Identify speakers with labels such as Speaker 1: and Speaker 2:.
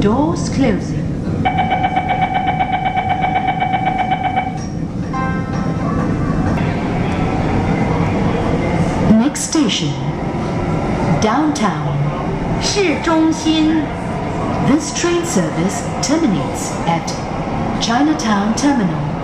Speaker 1: Doors closing. Next station, downtown.
Speaker 2: 市中心
Speaker 1: ，This train service terminates at Chinatown Terminal.